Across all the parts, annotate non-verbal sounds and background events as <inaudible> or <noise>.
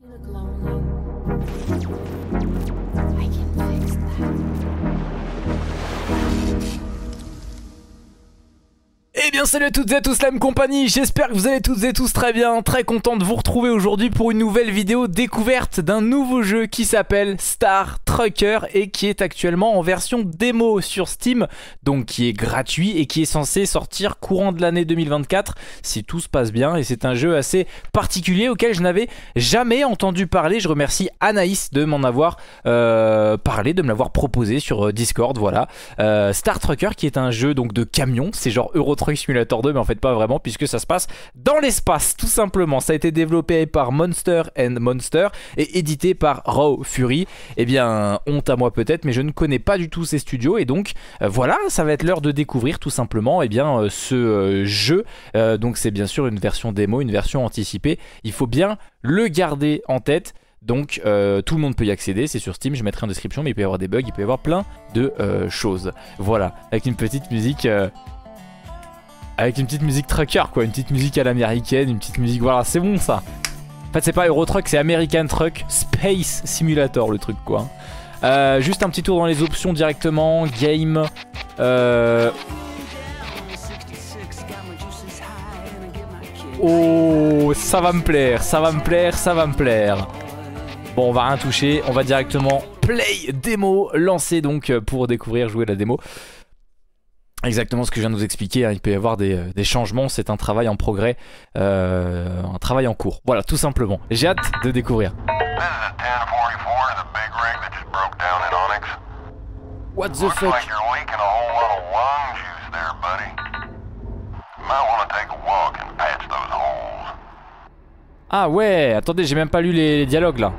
You look lonely. Salut à toutes et à tous la compagnie, j'espère que vous allez toutes et tous très bien, très content de vous retrouver aujourd'hui pour une nouvelle vidéo découverte d'un nouveau jeu qui s'appelle Star Trucker et qui est actuellement en version démo sur Steam, donc qui est gratuit et qui est censé sortir courant de l'année 2024 si tout se passe bien. Et c'est un jeu assez particulier auquel je n'avais jamais entendu parler, je remercie Anaïs de m'en avoir euh, parlé, de me l'avoir proposé sur euh, Discord, voilà. Euh, Star Trucker qui est un jeu donc de camion, c'est genre Euro Truck Simulator 2 mais en fait pas vraiment puisque ça se passe dans l'espace tout simplement. Ça a été développé par Monster and Monster et édité par Raw Fury. Eh bien honte à moi peut-être mais je ne connais pas du tout ces studios et donc euh, voilà ça va être l'heure de découvrir tout simplement eh bien euh, ce euh, jeu. Donc c'est bien sûr une version démo, une version anticipée. Il faut bien le garder en tête. Donc tout le monde peut y accéder, c'est sur Steam, je mettrai en description, mais il peut y avoir des bugs, il peut y avoir plein de choses. Voilà, avec une petite musique... avec une petite musique trucker quoi, une petite musique à l'américaine, une petite musique... Voilà, c'est bon ça. En fait c'est pas Euro Truck, c'est American Truck Space Simulator le truc quoi. Euh, juste un petit tour dans les options directement, game... Euh... Oh, ça va me plaire, ça va me plaire, ça va me plaire. Bon, on va rien toucher, on va directement play démo, lancer donc pour découvrir, jouer la démo. Exactement ce que je viens de vous expliquer, hein, il peut y avoir des, euh, des changements, c'est un travail en progrès, euh, un travail en cours. Voilà, tout simplement. J'ai hâte de découvrir. This is a 1044 to the big rig that just broke down in Onyx. What the fuck? Ah ouais, attendez, j'ai même pas lu les, les dialogues là.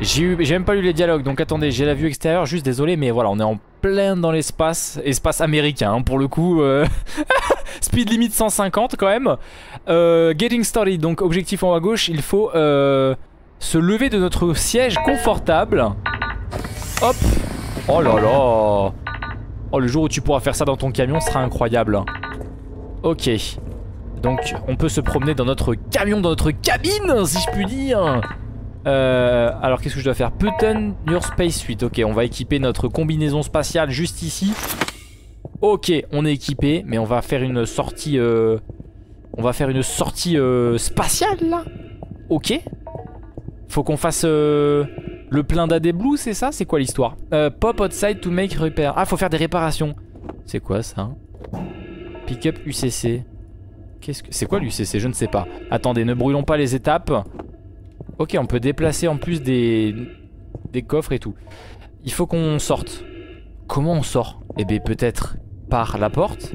J'ai même pas lu les dialogues, donc attendez, j'ai la vue extérieure, juste désolé, mais voilà, on est en plein dans l'espace, espace américain hein, pour le coup. euh. <laughs> Speed limit 150 quand même. Euh, getting started, donc objectif en haut à gauche, il faut euh, se lever de notre siège confortable. Hop Oh là là Oh le jour où tu pourras faire ça dans ton camion sera incroyable. Ok. Donc on peut se promener dans notre camion, dans notre cabine, si je puis dire. Euh, alors qu'est-ce que je dois faire? Put on your space suite. Ok, on va équiper notre combinaison spatiale juste ici. Ok, on est équipé, mais on va faire une sortie. euh, On va faire une sortie euh, spatiale là. Ok. Faut qu'on fasse le plein d'AD Blue, c'est ça? C'est quoi l'histoire? Pop outside to make repair. Ah, faut faire des réparations. C'est quoi ça? Pick up UCC. Qu'est-ce que c'est quoi l'UCC Je ne sais pas. Attendez, ne brûlons pas les étapes. Ok, on peut déplacer en plus des des coffres et tout. Il faut qu'on sorte. Comment on sort? Eh bien peut-être par la porte?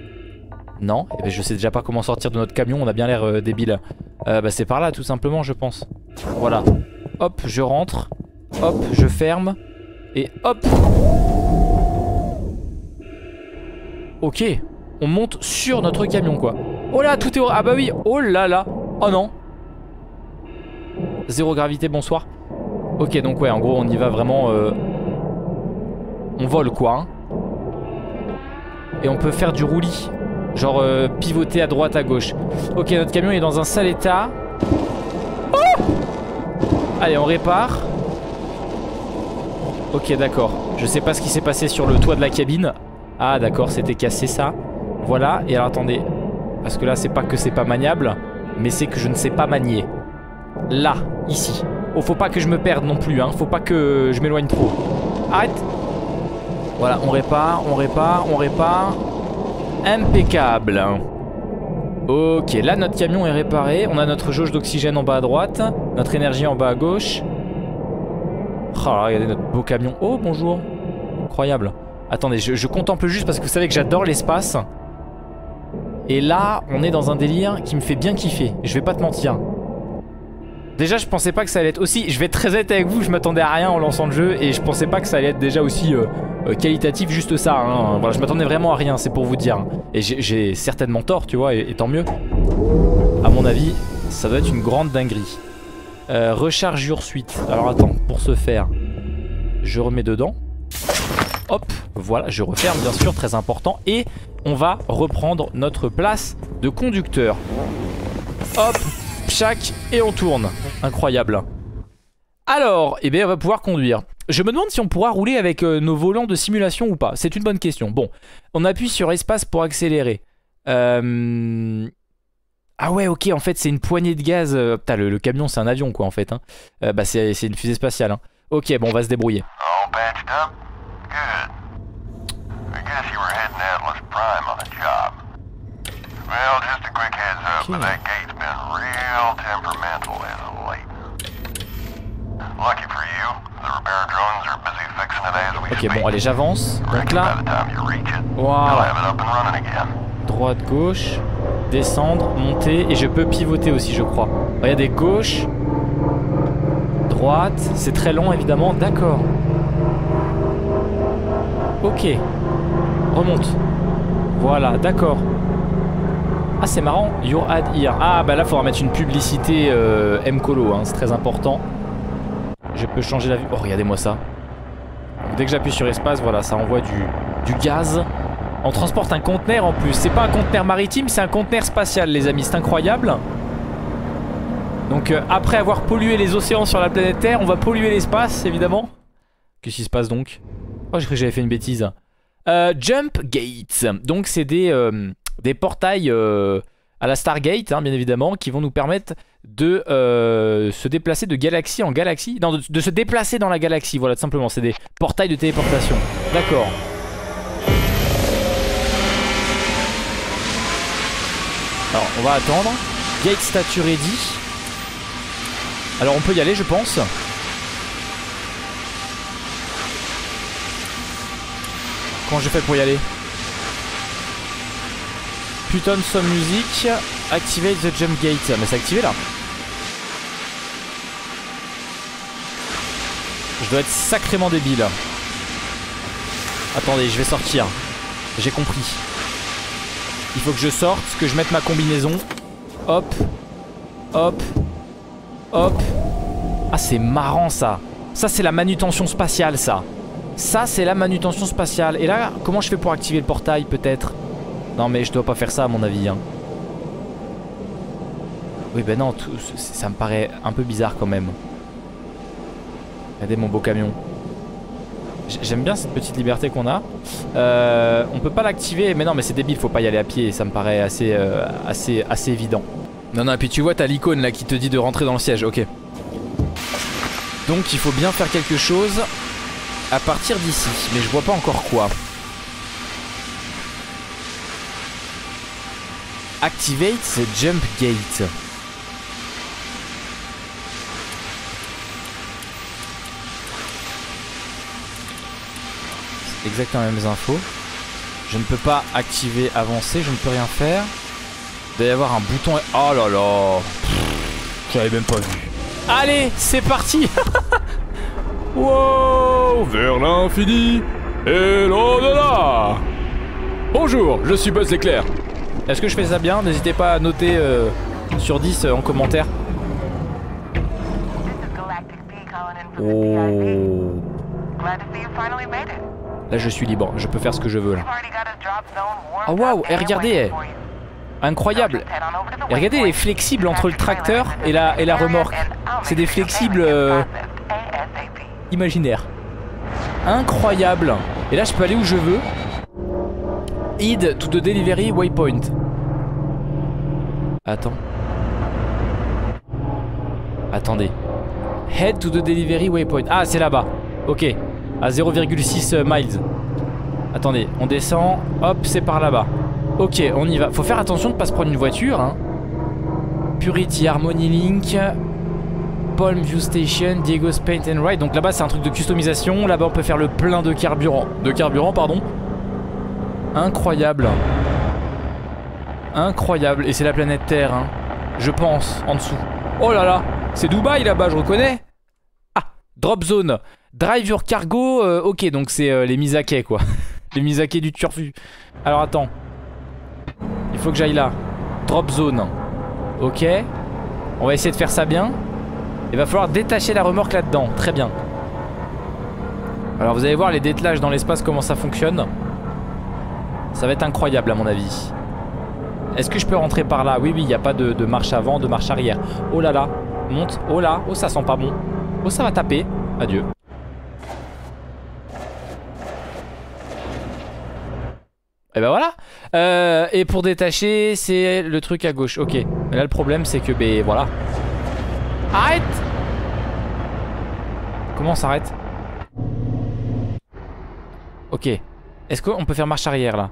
Non Eh bien je sais déjà pas comment sortir de notre camion, on a bien l'air euh, débile. Euh, bah c'est par là tout simplement je pense. Voilà. Hop, je rentre. Hop, je ferme. Et hop Ok, on monte sur notre camion quoi. Oh là, tout est... Ah bah oui, oh là là. Oh non. Zéro gravité, bonsoir. Ok, donc ouais, en gros, on y va vraiment... euh, On vole quoi. hein. Et on peut faire du roulis. Genre euh, pivoter à droite, à gauche. Ok, notre camion est dans un sale état. Oh Allez, on répare. Ok, d'accord. Je sais pas ce qui s'est passé sur le toit de la cabine. Ah, d'accord, c'était cassé ça. Voilà, et alors attendez. Parce que là, c'est pas que c'est pas maniable, mais c'est que je ne sais pas manier. Là, ici. Oh, faut pas que je me perde non plus, hein. Faut pas que je m'éloigne trop. Arrête Voilà, on répare, on répare, on répare. Impeccable. Ok, là, notre camion est réparé. On a notre jauge d'oxygène en bas à droite. Notre énergie en bas à gauche. Oh regardez notre beau camion. Oh, bonjour. Incroyable. Attendez, je, je contemple juste parce que vous savez que j'adore l'espace. Et là, on est dans un délire qui me fait bien kiffer. Je vais pas te mentir. Déjà, je pensais pas que ça allait être aussi. Je vais être très honnête avec vous, je m'attendais à rien en lançant le jeu et je pensais pas que ça allait être déjà aussi euh, euh, qualitatif, juste ça. hein. Voilà, je m'attendais vraiment à rien, c'est pour vous dire. Et j'ai- certainement tort, tu vois, et, et tant mieux. À mon avis, ça doit être une grande dinguerie. Euh, recharge your suite. Alors attends, pour ce faire, je remets dedans. Hop, voilà, je referme bien sûr, très important. Et on va reprendre notre place de conducteur. Hop, chac, et on tourne. Incroyable. Alors, eh bien, on va pouvoir conduire. Je me demande si on pourra rouler avec euh, nos volants de simulation ou pas. C'est une bonne question. Bon, on appuie sur espace pour accélérer. Euh, Ah ouais, ok, en fait, c'est une poignée de gaz. euh, Putain, le, camion, c'est un avion, quoi, en fait. hein. Bah, c'est une fusée spatiale. hein. Ok, bon, on va se débrouiller. All Well, just a quick heads up, Okay. but that gate's been real temperamental as of late. Lucky for you, the repair drones are busy fixing it as we Ok, speak. bon, allez, j'avance. Donc là, again. Droite, gauche, descendre, monter. Et je peux pivoter aussi, je crois. Regardez, gauche, droite. C'est très long, évidemment. D'accord. Ok. Remonte. Voilà, d'accord. Ah, c'est marrant. Your ad here. Ah, bah là, faudra mettre une publicité euh, M-Colo. Hein, c'est très important. Je peux changer la vue. Oh, regardez-moi ça. Dès que j'appuie sur espace, voilà, ça envoie du, du gaz. On transporte un conteneur en plus. C'est pas un conteneur maritime, c'est un conteneur spatial, les amis. C'est incroyable. Donc, euh, après avoir pollué les océans sur la planète Terre, on va polluer l'espace, évidemment. Qu'est-ce qui se passe donc? Oh, j'ai cru que j'avais fait une bêtise. Euh, jump Gates. Donc, c'est des, euh, des portails euh, à la Stargate, hein, bien évidemment, qui vont nous permettre de euh, se déplacer de galaxie en galaxie. Non, de, se déplacer dans la galaxie, voilà, tout simplement. C'est des portails de téléportation. D'accord. Alors, on va attendre. Gate statue ready. Alors, on peut y aller, je pense. Comment je fais pour y aller? Putain some music. Activate the jump gate. Mais c'est activé là. Je dois être sacrément débile. Attendez, je vais sortir. J'ai compris. Il faut que je sorte, que je mette ma combinaison. Hop. Hop. Hop. Ah, c'est marrant ça. Ça, c'est la manutention spatiale, ça. Ça, c'est la manutention spatiale. Et là, comment je fais pour activer le portail, peut-être? Non, mais je dois pas faire ça, à mon avis. hein. Oui, ben non, ça me paraît un peu bizarre quand même. Regardez mon beau camion. J'aime bien cette petite liberté qu'on a. Euh, on peut pas l'activer, mais non, mais c'est débile, faut pas y aller à pied. Ça me paraît assez, euh, assez, assez évident. Non, non, et puis tu vois, t'as l'icône là qui te dit de rentrer dans le siège. Ok. Donc il faut bien faire quelque chose à partir d'ici, mais je vois pas encore quoi. Activate the jump gate. C'est exactement les mêmes infos. Je ne peux pas activer avancer, je ne peux rien faire. Il doit y avoir un bouton. Oh là là J'avais même pas vu. Allez, c'est parti <laughs> Wow Vers l'infini et l'au-delà Bonjour, je suis Buzz l'éclair. Est-ce que je fais ça bien N'hésitez pas à noter euh, sur 10 euh, en commentaire. Oh. Là je suis libre, je peux faire ce que je veux là. Ah, waouh, et and regardez, eh. Incroyable Et regardez, elle est flexible entre le tracteur et la, et la remorque. C'est des flexibles euh, imaginaires. Incroyable Et là je peux aller où je veux. Head to the delivery waypoint. Attends. Attendez. Head to the delivery waypoint. Ah, c'est là-bas. Ok. À 0,6 miles. Attendez, on descend. Hop, c'est par là-bas. Ok, on y va. Faut faire attention de pas se prendre une voiture. Hein. Purity Harmony Link. Palm View Station, Diego's Paint and Ride. Donc là-bas, c'est un truc de customisation. Là-bas, on peut faire le plein de carburant. De carburant, pardon. Incroyable. Incroyable. Et c'est la planète Terre, hein. Je pense, en dessous. Oh là là, c'est Dubaï là-bas, je reconnais. Ah, drop zone. Drive cargo. euh, ok, donc c'est euh, les mises quoi. <laughs> les mises du turfu. Alors attends. Il faut que j'aille là. Drop zone. Ok. On va essayer de faire ça bien. Il va falloir détacher la remorque là-dedans. Très bien. Alors vous allez voir les dételages dans l'espace comment ça fonctionne. Ça va être incroyable à mon avis. Est-ce que je peux rentrer par là? Oui, oui, il n'y a pas de, marche avant, de marche arrière. Oh là là, monte. Oh là, oh ça sent pas bon. Oh, ça va taper. Adieu. Et ben voilà. Euh, et pour détacher, c'est le truc à gauche. Ok. Mais là, le problème, c'est que, ben voilà. Arrête Comment on s'arrête? Ok. Est-ce qu'on peut faire marche arrière là?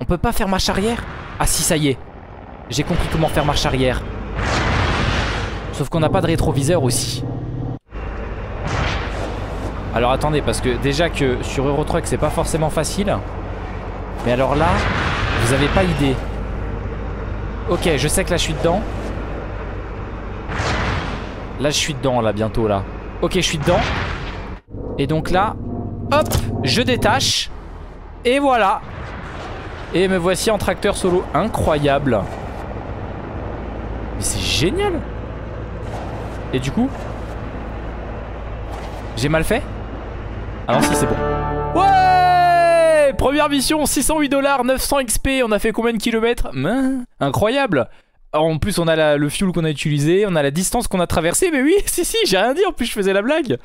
On peut pas faire marche arrière? Ah si, ça y est. J'ai compris comment faire marche arrière. Sauf qu'on n'a pas de rétroviseur aussi. Alors attendez, parce que déjà que sur Eurotruck c'est pas forcément facile. Mais alors là, vous avez pas idée. Ok, je sais que là je suis dedans. Là je suis dedans là bientôt là. Ok, je suis dedans. Et donc là, hop, je détache. Et voilà. Et me voici en tracteur solo. Incroyable. Mais c'est génial. Et du coup J'ai mal fait? Ah non si c'est bon. Ouais! Première mission 608 dollars 900 XP On a fait combien de kilomètres? Incroyable. En plus on a la- le fuel qu'on a utilisé On a la distance qu'on a traversée. Mais oui <laughs> si si j'ai rien dit. En plus je faisais la blague.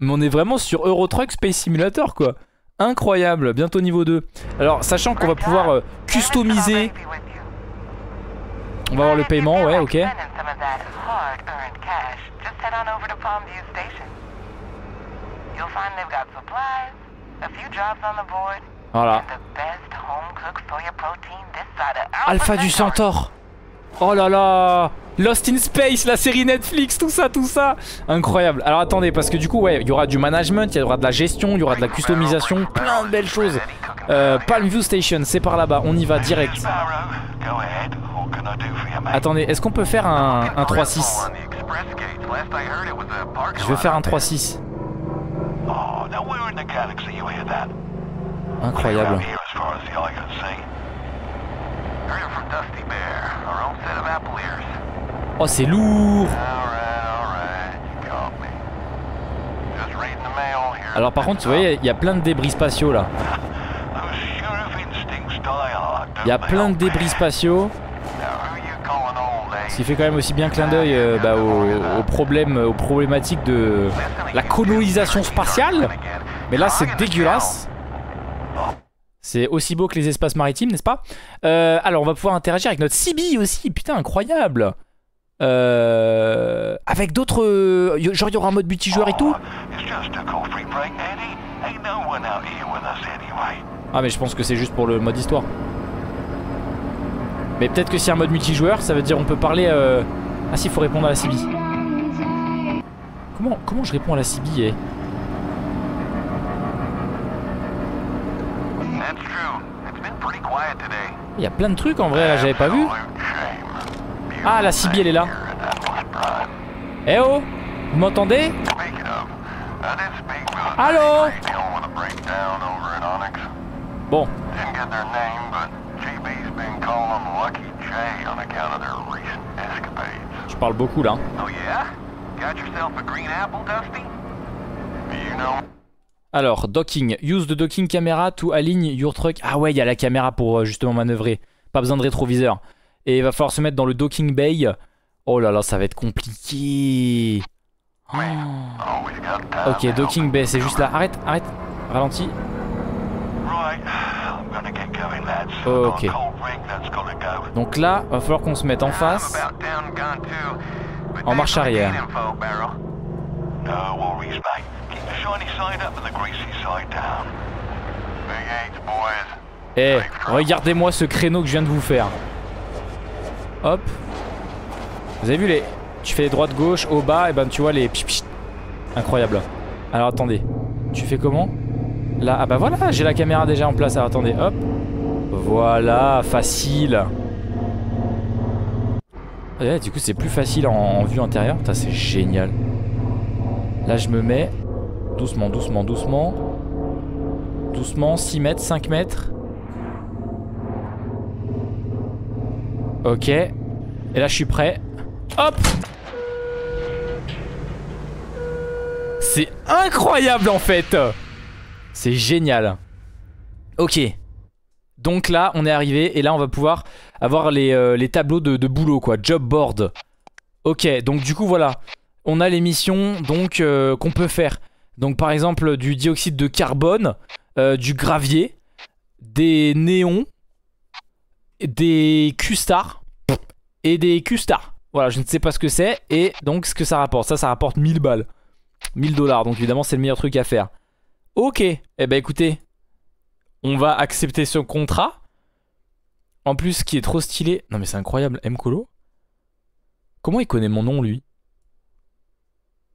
Mais on est vraiment sur Euro Truck Space Simulator quoi Incroyable Bientôt niveau 2 Alors sachant qu'on va pouvoir euh, customiser. On va voir le paiement ouais ok. Voilà. Alpha du Centaure. Oh là là Lost in Space, la série Netflix, tout ça, tout ça Incroyable Alors attendez, parce que du coup, ouais, il y aura du management, il y aura de la gestion, il y aura de la customisation, plein de belles choses euh, Palm View Station, c'est par là-bas, on y va direct? Attendez, est-ce qu'on peut faire un, un 3-6 Je veux faire un 3-6 Oh, now where in the galaxy you hear that? Incroyable. Oh c'est lourd. Alors par contre, vous voyez, il y a plein de débris spatiaux là Il y a plein de débris spatiaux? Ce qui fait quand même aussi bien clin d'œil euh, bah, aux, aux problèmes, aux problématiques de la colonisation spatiale. Mais là, c'est dégueulasse. C'est aussi beau que les espaces maritimes, n'est-ce pas? Euh, Alors, on va pouvoir interagir avec notre CB aussi. Putain, incroyable. Euh, avec d'autres... euh, Genre, il y aura un mode multijoueur et tout. Ah, mais je pense que c'est juste pour le mode histoire. Mais peut-être que si y a un mode multijoueur, ça veut dire on peut parler... euh, Ah si, il faut répondre à la CB. Comment, comment je réponds à la CB eh? Il y a plein de trucs en vrai, là, j'avais pas vu. Ah, la CB, elle est là. Eh oh Vous m'entendez Allô. Bon, je parle beaucoup là. Know Alors, docking. Use the docking camera to align your truck. Ah ouais, il y a la caméra pour euh, justement manœuvrer. Pas besoin de rétroviseur. Et il va falloir se mettre dans le docking bay. Oh là là, ça va être compliqué. Oh. Ok, docking bay, c'est juste là. Arrête, arrête. I've Ok. Donc là, va falloir qu'on se mette en face. En marche arrière. Eh, regardez-moi ce créneau que je viens de vous faire. Hop. Vous avez vu les... Tu fais droite, gauche, au bas, et ben tu vois les... Incroyable. Alors attendez. Tu fais comment? Là, ah bah voilà, j'ai la caméra déjà en place. Alors attendez, hop. Voilà, facile. Ouais, du coup c'est plus facile en, en vue intérieure. Putain, c'est génial. Là je me mets doucement, doucement, doucement. Doucement, 6 mètres, 5 mètres. Ok. Et là, je suis prêt. Hop C'est incroyable, en fait C'est génial. Ok. Donc là, on est arrivé. Et là, on va pouvoir avoir les, euh, tableaux de, de boulot, quoi. Job board. Ok, donc du coup, voilà. on a les missions donc euh, qu'on peut faire. Donc par exemple du dioxyde de carbone, euh, du gravier, des néons, des Q-stars et des Q-stars. Voilà, je ne sais pas ce que c'est et donc ce que ça rapporte. Ça, ça rapporte 1000 balles. 1000 dollars, donc évidemment c'est le meilleur truc à faire. Ok, eh ben écoutez, on va accepter ce contrat. En plus, qui est trop stylé... Non mais c'est incroyable, M. Comment il connaît mon nom lui?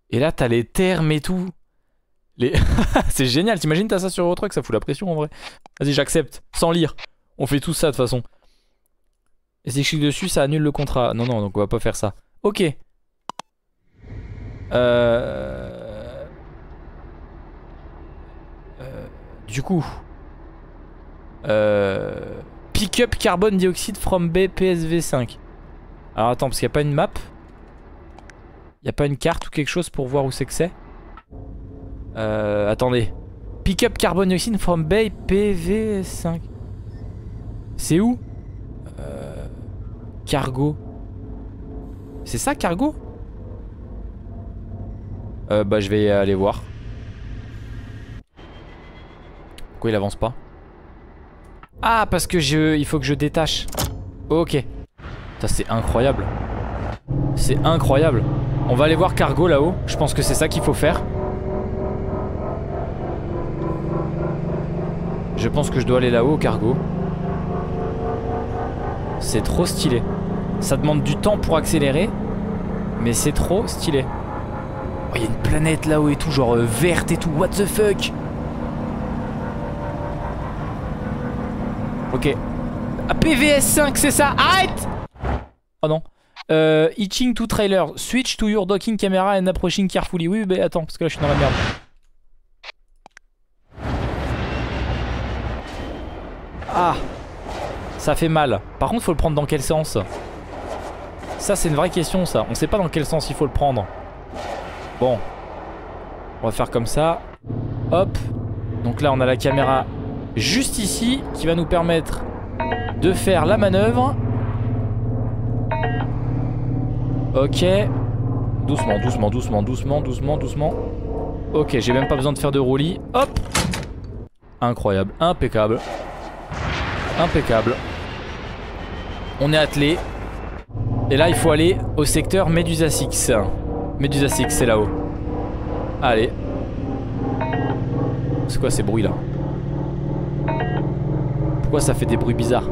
Et là t'as les termes et tout. Les... <laughs> c'est génial, t'imagines t'as ça sur votre truc, ça fout la pression en vrai. Vas-y j'accepte, sans lire. On fait tout ça de toute façon. Et si je clique dessus, ça annule le contrat. Non, non, donc on va pas faire ça. Ok. Euh... Euh, Du coup... Euh... Pick up carbone dioxide from BPSV5. Alors attends, parce qu'il n'y a pas une map Il n'y a pas une carte ou quelque chose pour voir où c'est que c'est Euh... Attendez. Pick up carbone dioxide from BPV5. C'est où? Euh... Cargo. C'est ça, cargo? Euh, Bah, je vais aller voir. Pourquoi il avance pas? Ah, parce que je... il faut que je détache. Ok. Ça, c'est incroyable. C'est incroyable. On va aller voir cargo là-haut. Je pense que c'est ça qu'il faut faire. Je pense que je dois aller là-haut au cargo. C'est trop stylé. Ça demande du temps pour accélérer. Mais c'est trop stylé. Oh, il y a une planète là-haut et tout, genre euh, verte et tout. What the fuck? Ok. Ah, PVS 5, c'est ça Arrête Oh non. Euh, itching to trailer. Switch to your docking camera and approaching carefully. Oui, mais attends, parce que là je suis dans la merde. Ah Ça fait mal. Par contre, faut le prendre dans quel sens? Ça, c'est une vraie question, ça. On sait pas dans quel sens il faut le prendre. Bon. On va faire comme ça. Hop. Donc là, on a la caméra juste ici qui va nous permettre de faire la manœuvre. Ok. Doucement, doucement, doucement, doucement, doucement, doucement. Ok, j'ai même pas besoin de faire de roulis. Hop Incroyable, impeccable. Impeccable. On est attelé. Et là, il faut aller au secteur Medusa 6. Medusa 6, c'est là-haut. Allez. C'est quoi ces bruits là Pourquoi ça fait des bruits bizarres?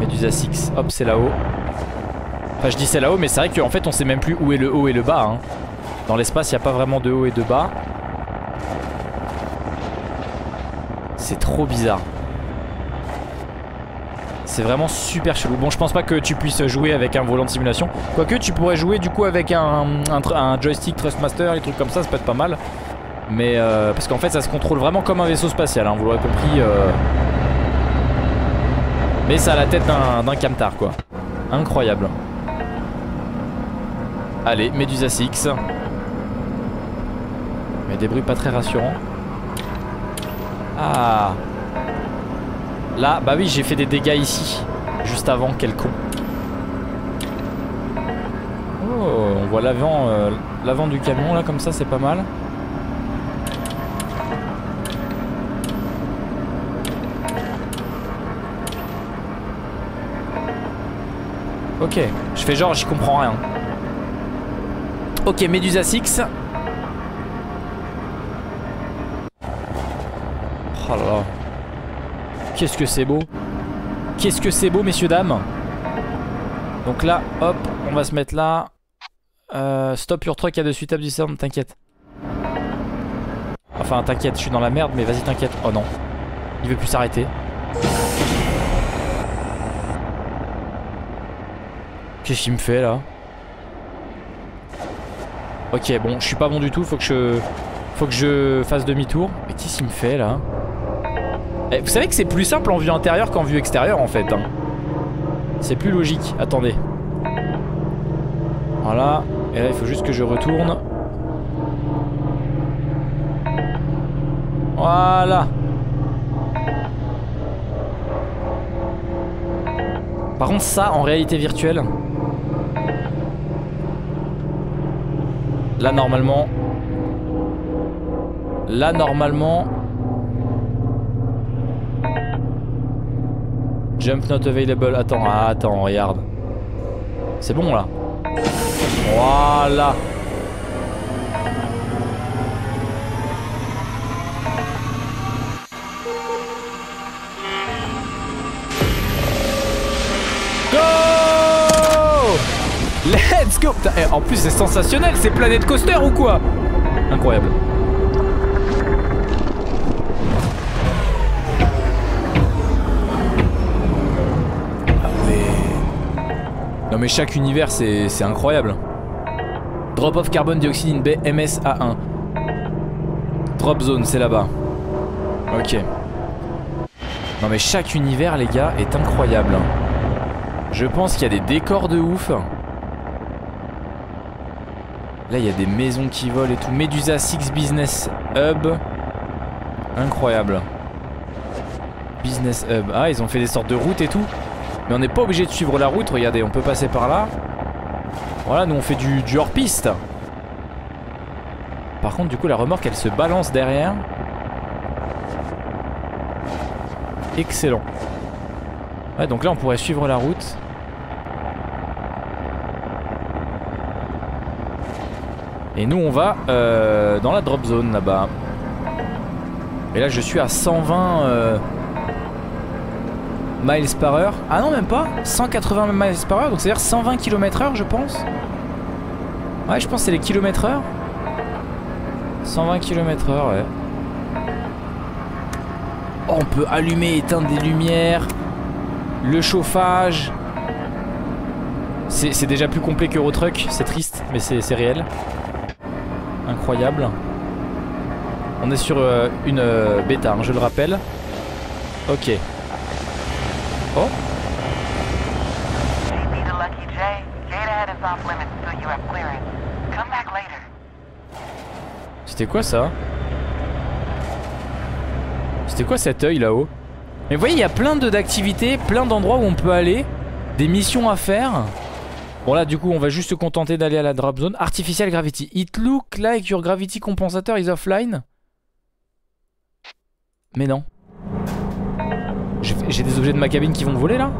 Medusa 6, hop, c'est là-haut. Enfin, je dis c'est là-haut, mais c'est vrai qu'en fait, on sait même plus où est le haut et le bas. hein. Dans l'espace, il n'y a pas vraiment de haut et de bas. C'est trop bizarre. C'est vraiment super chelou. Bon, je pense pas que tu puisses jouer avec un volant de simulation. Quoique, tu pourrais jouer du coup avec un, joystick Trustmaster, les trucs comme ça, ça peut être pas mal. Mais euh, parce qu'en fait, ça se contrôle vraiment comme un vaisseau spatial, hein, vous l'aurez compris. euh. Mais ça a la tête d'un d'un camtar, quoi. Incroyable. Allez, Medusa 6. Mais des bruits pas très rassurants. Ah. Là, bah oui, j'ai fait des dégâts ici. Juste avant, quel con. Oh, on voit l'avant euh, l'avant du camion là, comme ça, c'est pas mal. Ok, je fais genre, j'y comprends rien. Ok, Medusa 6. Qu'est-ce que c'est beau. Qu'est-ce que c'est beau, messieurs, dames. Donc là, hop, on va se mettre là. Euh, stop your truck à de suite du sound, t'inquiète. Enfin, t'inquiète, je suis dans la merde, mais vas-y, t'inquiète. Oh non. Il veut plus s'arrêter. Qu'est-ce qu'il me fait là? Ok, bon, je suis pas bon du tout, faut que je... Faut que je fasse demi-tour. Mais qu'est-ce qu'il me fait là? Vous savez que c'est plus simple en vue intérieure qu'en vue extérieure en fait. hein. C'est plus logique. Attendez. Voilà. Et là, il faut juste que je retourne. Voilà. Par contre, ça, en réalité virtuelle, Là normalement. Là normalement. Jump not available. Attends, ah, attends, regarde. C'est bon là. Voilà. Go Let's go eh, En plus c'est sensationnel, c'est Planet Coaster ou quoi? Incroyable. Mais chaque univers c'est c'est incroyable. Drop of carbon dioxide in bay MSA1. Drop zone c'est là-bas. Ok. Non mais chaque univers les gars est incroyable. Je pense qu'il y a des décors de ouf. Là, il y a des maisons qui volent et tout. Medusa 6 Business Hub. Incroyable. Business Hub. Ah, ils ont fait des sortes de routes et tout. Mais on n'est pas obligé de suivre la route. Regardez, on peut passer par là. Voilà, nous on fait du, hors-piste. Par contre, du coup, la remorque, elle se balance derrière. Excellent. Ouais, donc là, on pourrait suivre la route. Et nous, on va euh, dans la drop zone là-bas. Et là, je suis à 120 euh, miles par heure. Ah non, même pas. 180 miles par heure. Donc, c'est-à-dire 120 km heure, je pense. Ouais, je pense c'est les kilomètres heure. 120 km heure, ouais. Oh, on peut allumer et éteindre des lumières. Le chauffage. C'est déjà plus complet que Eurotruck. C'est triste, mais c'est réel. Incroyable. On est sur euh, une euh, bêta, hein, je le rappelle. Ok. Oh, Be the lucky J. Gate ahead is off limits until you have clearance. Come back later. c'était quoi ça C'était quoi cet œil là-haut Mais vous voyez, il y a plein de- d'activités, plein d'endroits où on peut aller, des missions à faire. Bon là du coup on va juste se contenter d'aller à la drop zone. Artificial gravity. It look like your gravity compensator is offline. Mais non. J'ai des objets de ma cabine qui vont voler là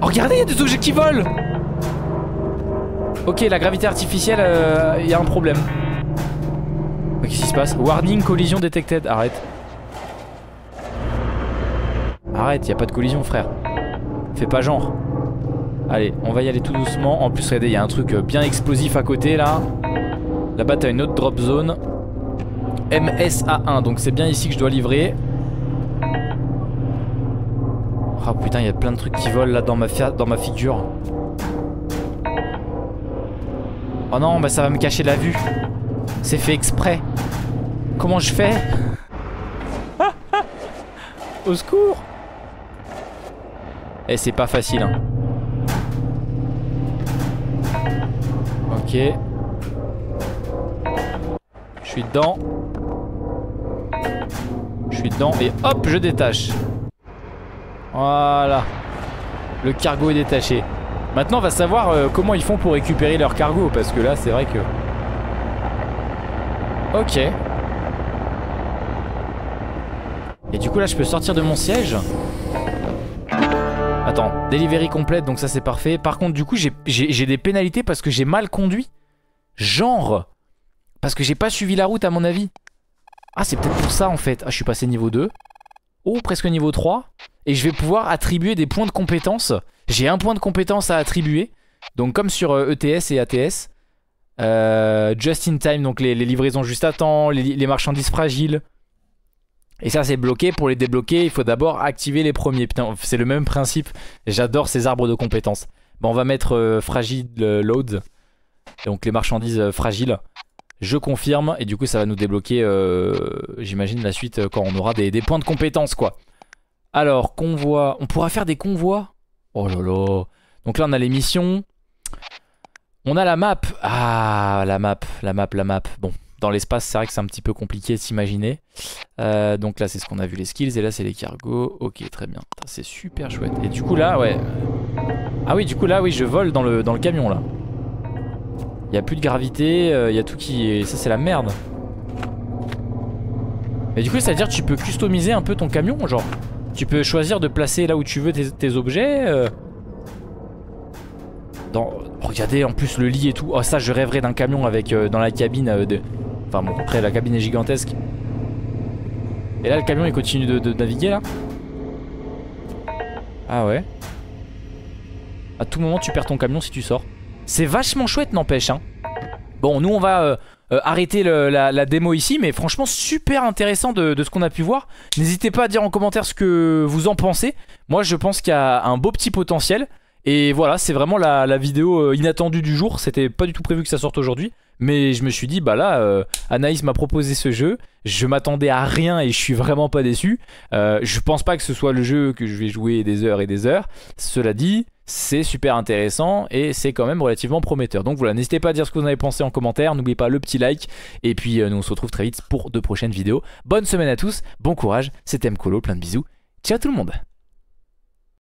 Oh regardez, il y a des objets qui volent Ok, la gravité artificielle, euh, il y a un problème. Qu'est-ce qui se passe? Warning, collision detected. Arrête. Arrête, y a pas de collision, frère. Fais pas genre. Allez, on va y aller tout doucement. En plus, regardez, il y a un truc euh, bien explosif à côté là. Là-bas, t'as une autre drop zone. MSA1, donc c'est bien ici que je dois livrer. Oh putain, il y a plein de trucs qui volent là dans ma, fia- dans ma figure. Oh non, bah ça va me cacher la vue. C'est fait exprès. Comment je fais? <laughs> Au secours Eh, c'est pas facile. Hein. Ok. Je suis dedans. Je suis dedans et hop, je détache. Voilà. Le cargo est détaché. Maintenant, on va savoir euh, comment ils font pour récupérer leur cargo. Parce que là, c'est vrai que... Ok. Et du coup, là, je peux sortir de mon siège. Attends, delivery complète, donc ça, c'est parfait. Par contre, du coup, j'ai- des pénalités parce que j'ai mal conduit. Genre. Parce que j'ai pas suivi la route, à mon avis. Ah, c'est peut-être pour ça, en fait. Ah, je suis passé niveau 2. Oh, presque niveau 3. Et je vais pouvoir attribuer des points de compétence. J'ai un point de compétence à attribuer. Donc comme sur euh, ETS et ATS. Euh, just in time, donc les, livraisons juste à temps, les, marchandises fragiles. Et ça c'est bloqué. Pour les débloquer, il faut d'abord activer les premiers. Putain, c'est le même principe. J'adore ces arbres de compétences. Bon, on va mettre euh, fragile load. Donc les marchandises fragiles. Je confirme. Et du coup, ça va nous débloquer, euh, j'imagine, la suite euh, quand on aura des, points de compétence, quoi. Alors, convoi. On pourra faire des convois? Oh là là. Donc là, on a les missions. On a la map. Ah, la map, la map, la map. Bon, dans l'espace, c'est vrai que c'est un petit peu compliqué de s'imaginer. Euh, donc là, c'est ce qu'on a vu, les skills. Et là, c'est les cargos. Ok, très bien. C'est super chouette. Et du coup, là, ouais. Ah oui, du coup là, oui, je vole dans le, dans le camion là. Il y a plus de gravité, il y a tout qui... Ça c'est la merde. Mais du coup, ça veut dire que tu peux customiser un peu ton camion, genre. Tu peux choisir de placer là où tu veux tes, tes objets. euh. Dans... Regardez en plus le lit et tout. Oh ça, je rêverais d'un camion avec euh, dans la cabine euh, de... Enfin bon, après la cabine est gigantesque. Et là, le camion il continue de, de naviguer là. Ah ouais. À tout moment, tu perds ton camion si tu sors. C'est vachement chouette, n'empêche. Hein. Bon, nous on va euh, euh, arrêter la, démo ici, mais franchement super intéressant de, ce qu'on a pu voir. N'hésitez pas à dire en commentaire ce que vous en pensez. Moi je pense qu'il y a un beau petit potentiel. Et voilà, c'est vraiment la, vidéo euh, inattendue du jour. C'était pas du tout prévu que ça sorte aujourd'hui. Mais je me suis dit, bah là, Anaïs m'a proposé ce jeu. Je m'attendais à rien et je suis vraiment pas déçu. Je pense pas que ce soit le jeu que je vais jouer des heures et des heures. Cela dit, c'est super intéressant et c'est quand même relativement prometteur. Donc voilà, n'hésitez pas à dire ce que vous en avez pensé en commentaire. N'oubliez pas le petit like. Et puis euh, nous on se retrouve très vite pour de prochaines vidéos. Bonne semaine à tous, bon courage. C'était Mkolo, plein de bisous. Ciao tout le monde